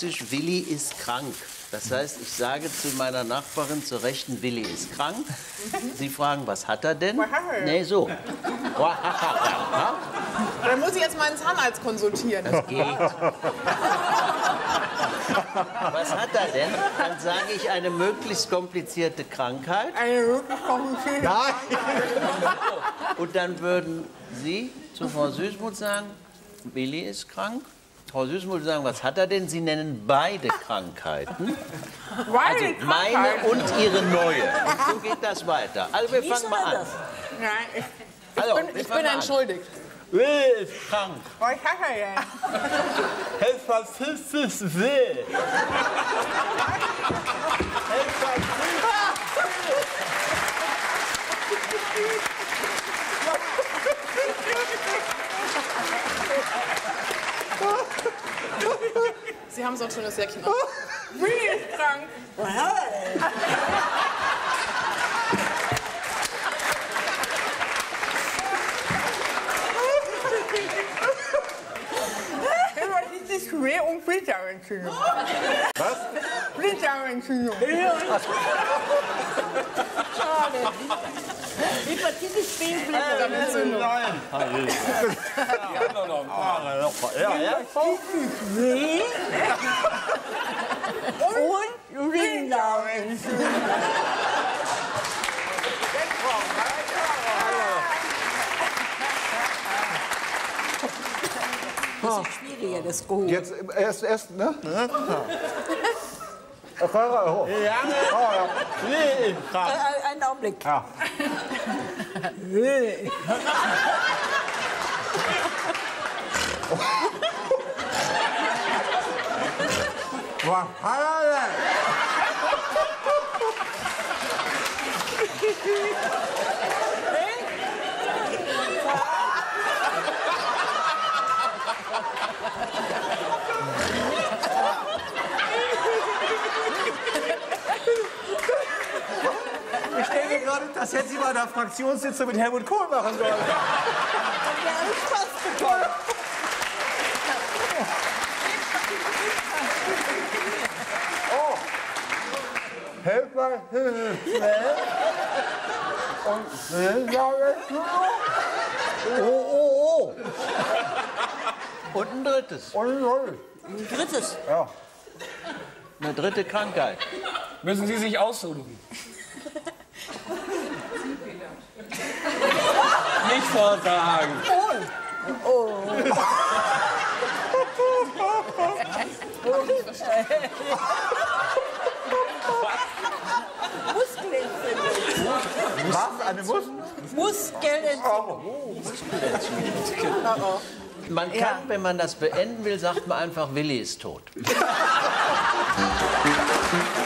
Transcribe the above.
praktisch, Willi ist krank. Das heißt, ich sage zu meiner Nachbarin zur Rechten, Willi ist krank. Sie fragen, was hat er denn? Nee, so. Dann muss ich jetzt meinen Zahnarzt konsultieren. Das geht. Was hat er denn? Dann sage ich eine möglichst komplizierte Krankheit. Eine wirklich komplizierte Nein! Und dann würden Sie zu Frau Süßmuth sagen, Willi ist krank. Frau Süßmuth würde sagen, was hat er denn? Sie nennen beide Krankheiten. Also Beide meine Krankheiten. und Ihre neue. Und so geht das weiter. Also wir fangen mal an. das? Nein, ich, Also, bin, ich bin entschuldigt. Willi ist krank. Was hat er denn? Hepatitis will. Sie haben so ein schönes Säckchen. an. Willi ist krank. Hepatitis B und Blinddarmentzündung. Was? Blinddarmentzündung. Hepatitis B und Blinddarm. Darmentzündung. Ja, ja. W und Blinddarmentzündung. Das ist schwieriger, das Gehoben. Jetzt erst, erst, ne? Äh, oh. Äh, Einen Augenblick. Ja. Was hat er denn? Ich denke gerade, das hätte sie bei der Fraktionssitzung mit Helmut Kohl machen sollen. Oh. Helfer, Hilfe. Und Oh, oh, oh. Und ein drittes. Und los. Ein drittes. Ja. Eine dritte Krankheit. Müssen Sie sich aussuchen. Nicht vorsagen. Muskelentzündung. Was? Eine Mus? Muskelentzündung. Man kann, wenn man das beenden will, sagt man einfach, Willi ist tot. Thank you.